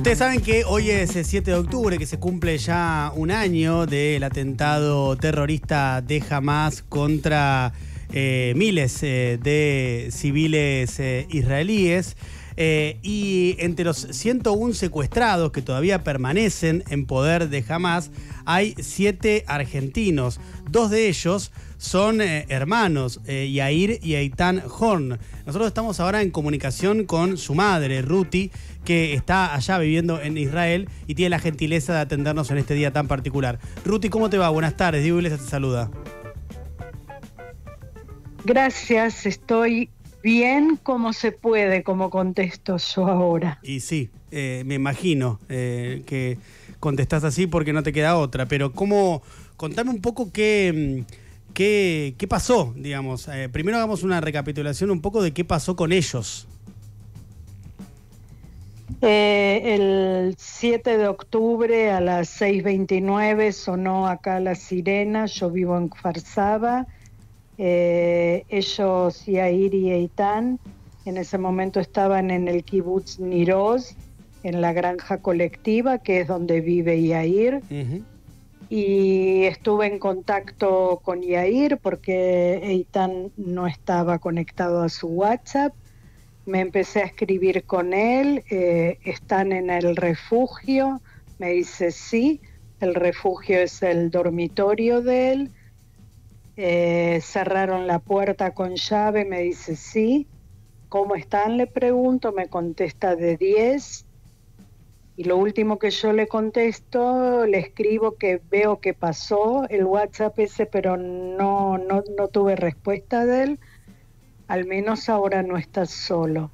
Ustedes saben que hoy es el 7 de octubre, que se cumple ya un año del atentado terrorista de Hamas contra eh, miles eh, de civiles eh, israelíes. Y entre los 101 secuestrados que todavía permanecen en poder de Hamas, hay siete argentinos. Dos de ellos son hermanos, Yair y Eitan Horn. Nosotros estamos ahora en comunicación con su madre, Ruti, que está allá viviendo en Israel y tiene la gentileza de atendernos en este día tan particular. Ruti, ¿cómo te va? Buenas tardes, Diego te saluda. Gracias, estoy bien como se puede, como contesto yo ahora. Y sí, eh, me imagino eh, que contestás así porque no te queda otra, pero ¿cómo? Contame un poco qué, qué, qué pasó, digamos. Eh, primero hagamos una recapitulación un poco de qué pasó con ellos. el 7 de octubre a las 6.29 sonó acá la sirena, yo vivo en Farsaba eh, ellos, Yair y Eitan, en ese momento estaban en el kibbutz Niroz, en la granja colectiva, que es donde vive Yair. Y estuve en contacto con Yair porque Eitan no estaba conectado a su WhatsApp. Me empecé a escribir con él, eh, están en el refugio. Me dice sí, el refugio es el dormitorio de él eh, cerraron la puerta con llave, me dice sí. ¿Cómo están? Le pregunto, me contesta de 10. Y lo último que yo le contesto, le escribo que veo que pasó el WhatsApp ese, pero no, no, no tuve respuesta de él. Al menos ahora no estás solo.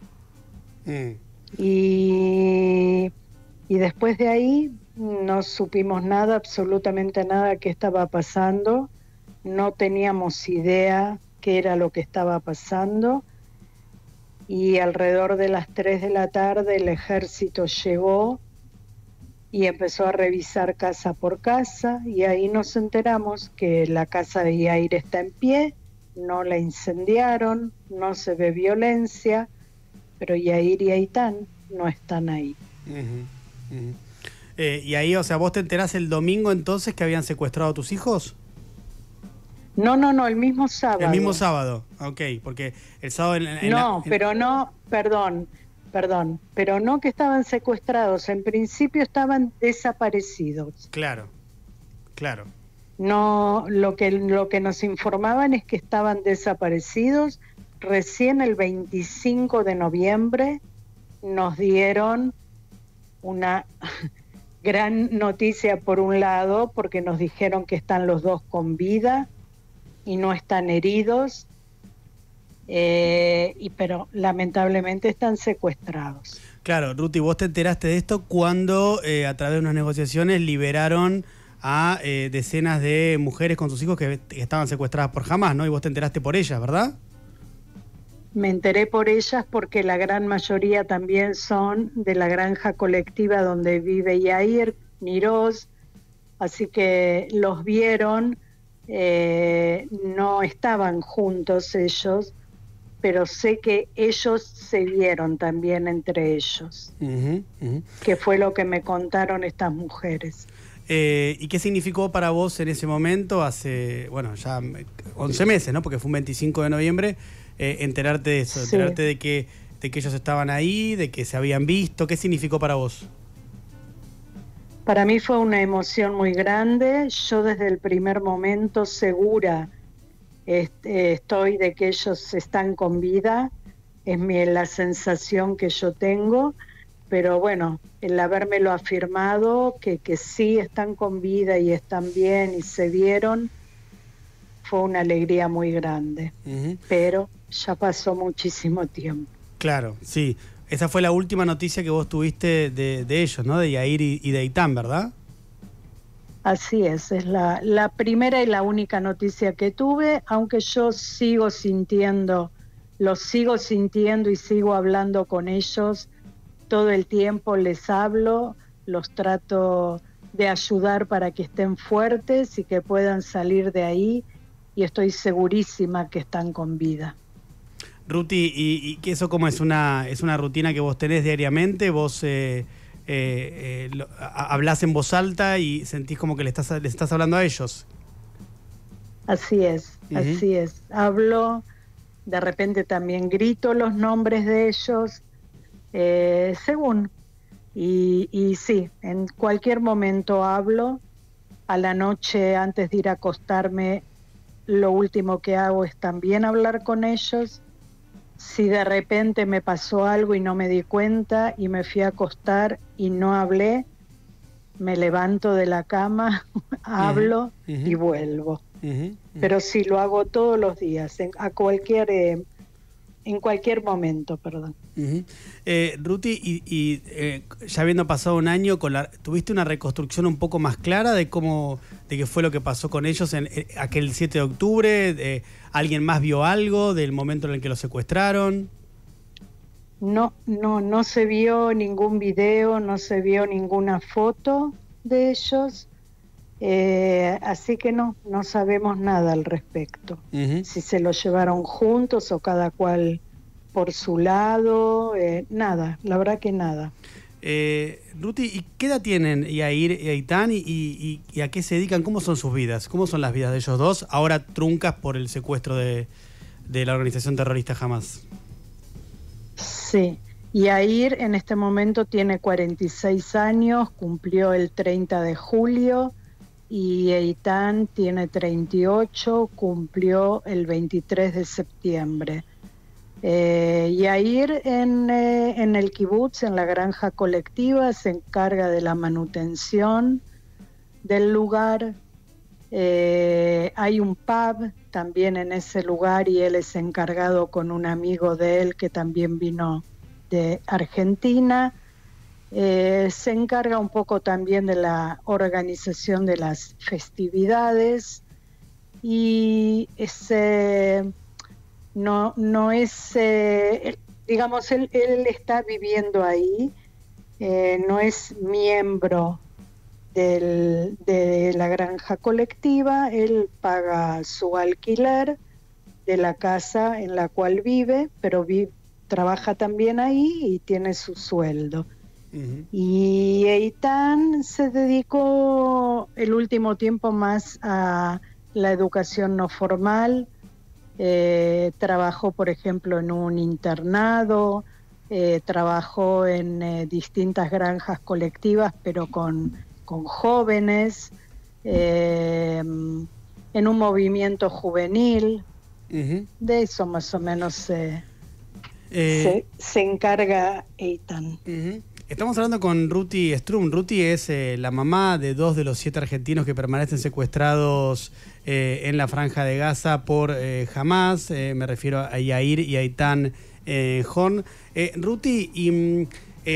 Mm. Y, y después de ahí no supimos nada, absolutamente nada que estaba pasando no teníamos idea qué era lo que estaba pasando y alrededor de las 3 de la tarde el ejército llegó y empezó a revisar casa por casa y ahí nos enteramos que la casa de Yair está en pie, no la incendiaron, no se ve violencia, pero Yair y Aitán no están ahí. Eh, y ahí, o sea, vos te enterás el domingo entonces que habían secuestrado a tus hijos? No, no, no, el mismo sábado. El mismo sábado, ok, porque el sábado... no, pero no, perdón, perdón, pero no que estaban secuestrados, en principio estaban desaparecidos. Claro, claro. No, lo que, lo que nos informaban es que estaban desaparecidos. Recién el 25 de noviembre nos dieron una gran noticia por un lado, porque nos dijeron que están los dos con vida y no están heridos, eh, y, pero lamentablemente están secuestrados. Claro, Ruti, vos te enteraste de esto cuando eh, a través de unas negociaciones liberaron a eh, decenas de mujeres con sus hijos que, estaban secuestradas por jamás, ¿no? Y vos te enteraste por ellas, ¿verdad? Me enteré por ellas porque la gran mayoría también son de la granja colectiva donde vive Yair, Niroz, así que los vieron eh, no estaban juntos ellos, pero sé que ellos se vieron también entre ellos, que fue lo que me contaron estas mujeres. Eh, ¿Y qué significó para vos en ese momento, hace, bueno, ya 11 meses, ¿no? Porque fue un 25 de noviembre, eh, enterarte de eso, enterarte de que, de que ellos estaban ahí, de que se habían visto, ¿qué significó para vos? Para mí fue una emoción muy grande. Yo desde el primer momento segura este, estoy de que ellos están con vida. Es mi, la sensación que yo tengo. Pero bueno, el habérmelo afirmado, que, que sí están con vida y están bien y se vieron, fue una alegría muy grande. Pero ya pasó muchísimo tiempo. Claro, sí. Esa fue la última noticia que vos tuviste de, ellos, ¿no? De Yair y, de Itán, ¿verdad? Así es, es la, la, primera y la única noticia que tuve, aunque yo sigo sintiendo, los sigo sintiendo y sigo hablando con ellos todo el tiempo, les hablo, los trato de ayudar para que estén fuertes y que puedan salir de ahí y estoy segurísima que están con vida. Ruti, ¿y, que eso cómo es una, es una rutina que vos tenés diariamente? ¿Vos eh, eh, hablas en voz alta y sentís como que le estás, le estás hablando a ellos. Así es, así es. Hablo, de repente también grito los nombres de ellos, según. Y, y sí, en cualquier momento hablo. A la noche, antes de ir a acostarme, lo último que hago es también hablar con ellos. Si de repente me pasó algo y no me di cuenta y me fui a acostar y no hablé, me levanto de la cama, hablo y vuelvo. Pero sí lo hago todos los días, a cualquier eh, en cualquier momento, perdón. eh, Ruti, y, eh, ya habiendo pasado un año, con la, ¿tuviste una reconstrucción un poco más clara de cómo, de qué fue lo que pasó con ellos en, aquel 7 de octubre? ¿Alguien más vio algo del momento en el que los secuestraron? No, no, no se vio ningún video, no se vio ninguna foto de ellos. Eh, así que no, no sabemos nada al respecto. Si se lo llevaron juntos o cada cual por su lado, eh, nada, la verdad que nada. Eh, Ruti, ¿y qué edad tienen Yair y Aitán y, a qué se dedican? ¿Cómo son sus vidas? ¿Cómo son las vidas de ellos dos, ahora truncas por el secuestro de, de la organización terrorista Hamas? Sí, Yair en este momento tiene 46 años, cumplió el 30 de julio y Eitan tiene 38, cumplió el 23 de septiembre. Eh, Yair en, eh, en, el kibutz, en la granja colectiva, se encarga de la manutención del lugar. Eh, hay un pub también en ese lugar y él es encargado con un amigo de él que también vino de Argentina. Eh, se encarga un poco también de la organización de las festividades y ese no, no es, eh, digamos, él, está viviendo ahí, eh, no es miembro de la granja colectiva, él paga su alquiler de la casa en la cual vive, pero trabaja también ahí y tiene su sueldo. Y Eitan se dedicó el último tiempo más a la educación no formal, eh, trabajó por ejemplo en un internado, eh, trabajó en eh, distintas granjas colectivas pero con, con jóvenes, en un movimiento juvenil, de eso más o menos se, se, encarga Eitan. Estamos hablando con Ruti Strum. Ruti es eh, la mamá de dos de los siete argentinos que permanecen secuestrados eh, en la franja de Gaza por eh, Hamas. me refiero a Yair y a Itán Horn. Ruti, y, mm,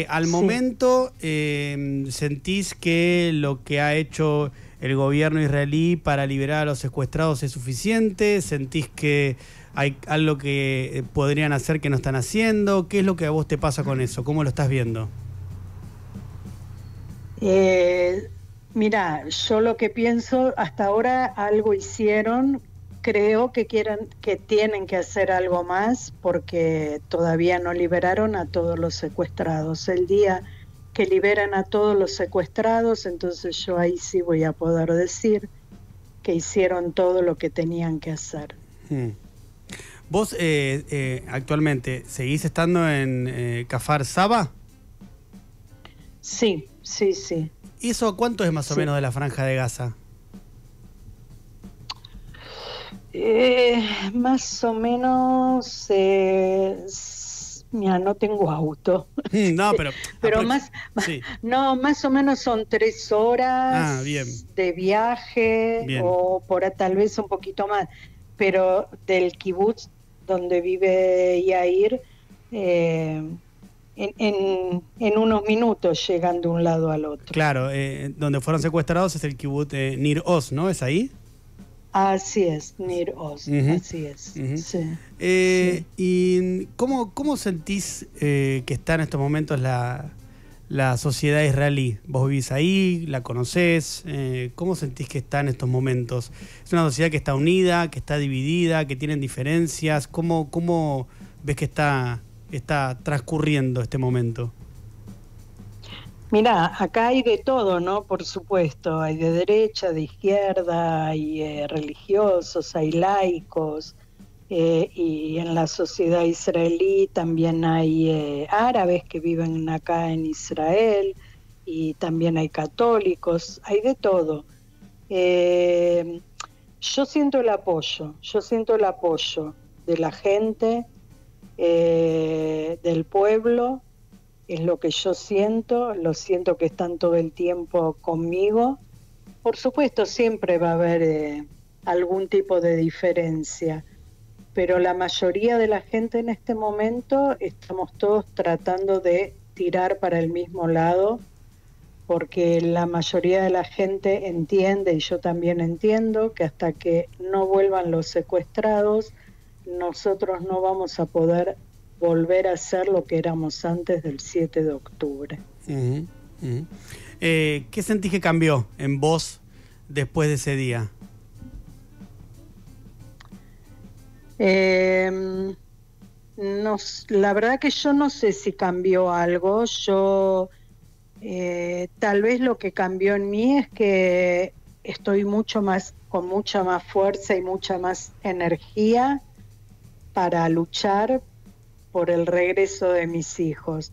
al momento sentís que lo que ha hecho el gobierno israelí para liberar a los secuestrados es suficiente? ¿Sentís que hay algo que podrían hacer que no están haciendo? ¿Qué es lo que a vos te pasa con eso? ¿Cómo lo estás viendo? Eh, mira, yo lo que pienso, hasta ahora algo hicieron, creo que quieran, que tienen que hacer algo más porque todavía no liberaron a todos los secuestrados. El día que liberan a todos los secuestrados, entonces yo ahí sí voy a poder decir que hicieron todo lo que tenían que hacer. Hmm. ¿Vos eh, eh, actualmente seguís estando en eh, Cafar Saba? Sí, sí, sí. ¿Y eso cuánto es más o menos de la franja de Gaza? Eh, más o menos, eh, mira, no tengo auto. Mm, no, pero, pero más, no, más o menos son tres horas ah, de viaje o por tal vez un poquito más. Pero del kibutz donde vive Yair, eh, en, unos minutos llegan de un lado al otro. Claro, eh, donde fueron secuestrados es el kibbutz eh, Nir Oz, ¿no? ¿Es ahí? Así es, Nir Oz, así es. Eh, ¿Y cómo, cómo sentís que está en estos momentos la, la sociedad israelí? ¿Vos vivís ahí? ¿La conocés? ¿Cómo sentís que está en estos momentos? ¿Es una sociedad que está unida, que está dividida, que tienen diferencias? ¿Cómo, cómo ves que está está transcurriendo este momento? Mira, acá hay de todo, ¿no? Por supuesto, hay de derecha, de izquierda, hay eh, religiosos, hay laicos, eh, y en la sociedad israelí también hay eh, árabes que viven acá en Israel, y también hay católicos, hay de todo. yo siento el apoyo, yo siento el apoyo de la gente, del pueblo, es lo que yo siento, lo siento que están todo el tiempo conmigo. Por supuesto, siempre va a haber eh, algún tipo de diferencia, pero la mayoría de la gente en este momento estamos todos tratando de tirar para el mismo lado, porque la mayoría de la gente entiende, y yo también entiendo, que hasta que no vuelvan los secuestrados, nosotros no vamos a poder volver a ser lo que éramos antes del 7 de octubre. Eh, ¿Qué sentís que cambió en vos después de ese día? Em, la verdad que yo no sé si cambió algo. Yo eh, tal vez lo que cambió en mí es que estoy mucho más con mucha más fuerza y mucha más energía para luchar por el regreso de mis hijos,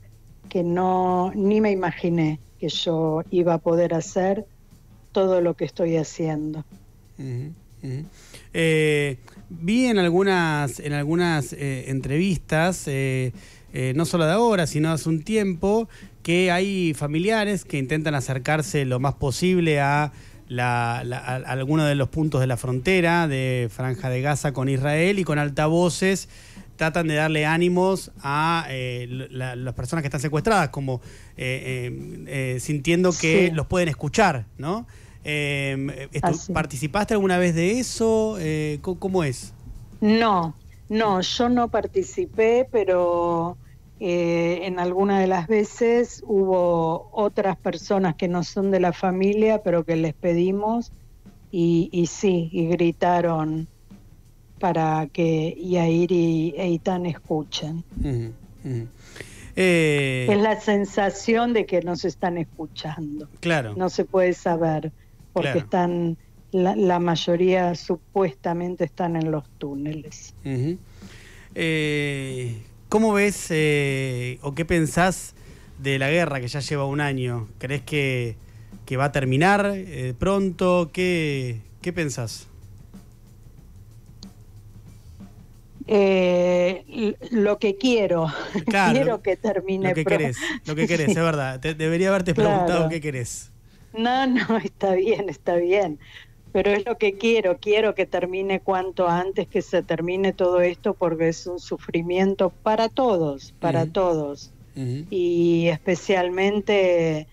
que no ni me imaginé que yo iba a poder hacer todo lo que estoy haciendo. Eh, vi en algunas, en algunas eh, entrevistas, eh, no solo de ahora, sino hace un tiempo, que hay familiares que intentan acercarse lo más posible a, la, a algunos de los puntos de la frontera de Franja de Gaza con Israel y con altavoces tratan de darle ánimos a eh, las personas que están secuestradas, como eh, eh, sintiendo que los pueden escuchar, ¿no? ¿Participaste alguna vez de eso? ¿Cómo es? No, no, yo no participé, pero en alguna de las veces hubo otras personas que no son de la familia, pero que les pedimos y, y sí, y gritaron para que Yair y Eitan escuchen. Eh, es la sensación de que nos están escuchando. Claro. No se puede saber, porque están, la, mayoría supuestamente están en los túneles. Eh, ¿Cómo ves eh, o qué pensás de la guerra que ya lleva un año? ¿Crees que, va a terminar pronto? ¿Qué, ¿Qué pensás? Eh, lo que quiero. quiero que termine Lo que querés, lo que querés, es verdad. debería haberte preguntado qué querés. No, no, está bien, está bien. Pero es lo que quiero, quiero que termine cuanto antes que se termine todo esto porque es un sufrimiento para todos, para todos. Y especialmente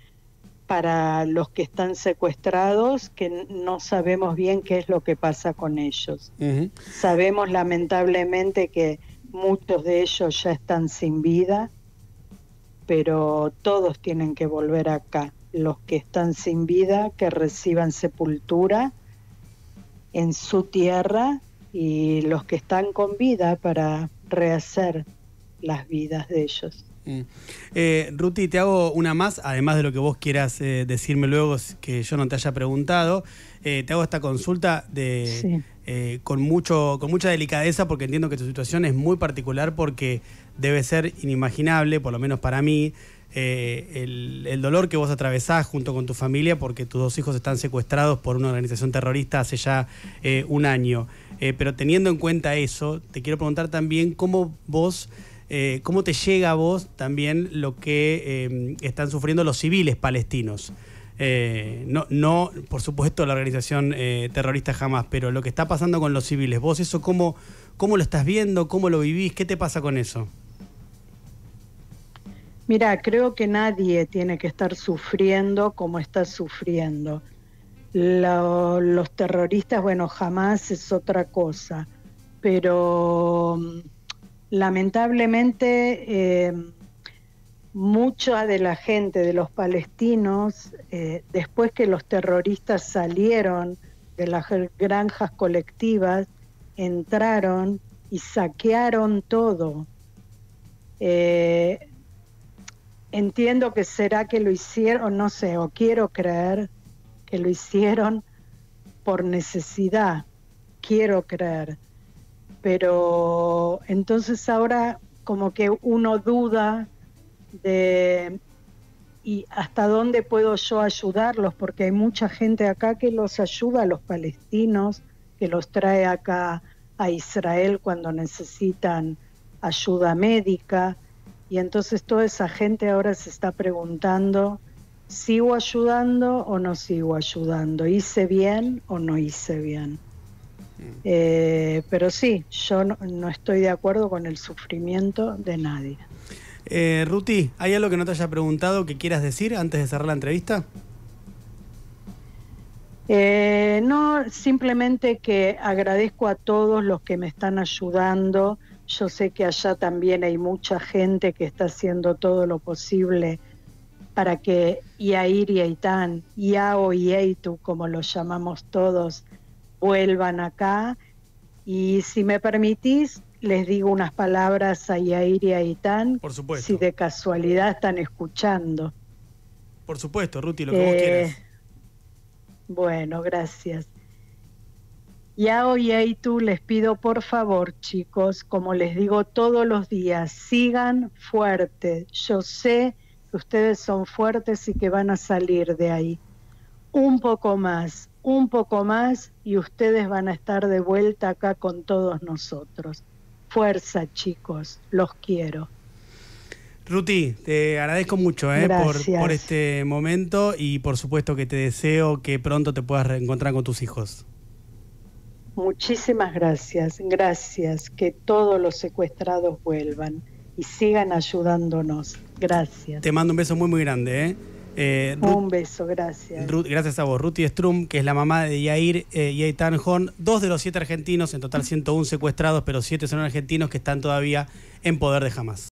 para los que están secuestrados, que no sabemos bien qué es lo que pasa con ellos. Sabemos lamentablemente que muchos de ellos ya están sin vida, pero todos tienen que volver acá. Los que están sin vida, que reciban sepultura en su tierra y los que están con vida para rehacer las vidas de ellos. Mm. Eh, Ruti, te hago una más, además de lo que vos quieras eh, decirme luego que yo no te haya preguntado. Eh, te hago esta consulta de, con, mucho, con mucha delicadeza porque entiendo que tu situación es muy particular porque debe ser inimaginable, por lo menos para mí, el, el, dolor que vos atravesás junto con tu familia porque tus dos hijos están secuestrados por una organización terrorista hace ya un año. pero teniendo en cuenta eso, te quiero preguntar también cómo vos... Eh, ¿cómo te llega a vos también lo que eh, están sufriendo los civiles palestinos? Eh, no, no, por supuesto, la organización terrorista jamás, pero lo que está pasando con los civiles, vos eso cómo, cómo lo estás viendo, cómo lo vivís, qué te pasa con eso? Mira, creo que nadie tiene que estar sufriendo como está sufriendo. los terroristas, bueno, jamás es otra cosa, pero lamentablemente eh, mucha de la gente, de los palestinos, eh, después que los terroristas salieron de las granjas colectivas, entraron y saquearon todo. Eh, entiendo que será que lo hicieron, no sé, o quiero creer que lo hicieron por necesidad, quiero creer. Pero entonces ahora como que uno duda de y hasta dónde puedo yo ayudarlos, porque hay mucha gente acá que los ayuda a los palestinos, que los trae acá a Israel cuando necesitan ayuda médica. Y entonces toda esa gente ahora se está preguntando, ¿sigo ayudando o no sigo ayudando? ¿Hice bien o no hice bien? Mm. Eh, pero sí, yo no estoy de acuerdo con el sufrimiento de nadie. Eh, Ruti, ¿hay algo que no te haya preguntado que quieras decir antes de cerrar la entrevista? Eh, no, simplemente que agradezco a todos los que me están ayudando. Yo sé que allá también hay mucha gente que está haciendo todo lo posible para que Yair y Aitán, Yao y Eitu, como los llamamos todos, vuelvan acá. Y si me permitís, les digo unas palabras a Yair y a Itán. Por supuesto. Si de casualidad están escuchando. Por supuesto, Ruti, lo que vos quieras. Eh, bueno, gracias. Y Aitu les pido por favor, chicos, como les digo todos los días, sigan fuertes. Yo sé que ustedes son fuertes y que van a salir de ahí. Un poco más, un poco más y ustedes van a estar de vuelta acá con todos nosotros. Fuerza, chicos, los quiero. Ruti, te agradezco mucho eh, por, este momento y por supuesto que te deseo que pronto te puedas reencontrar con tus hijos. Muchísimas gracias, gracias, que todos los secuestrados vuelvan y sigan ayudándonos. Gracias. Te mando un beso muy muy grande. ¿eh? Eh, Un beso, gracias. gracias a vos. Ruti Strum, que es la mamá de Yair eh, y Aitan Horn, dos de los siete argentinos, en total 101 secuestrados, pero siete son argentinos que están todavía en poder de Hamas.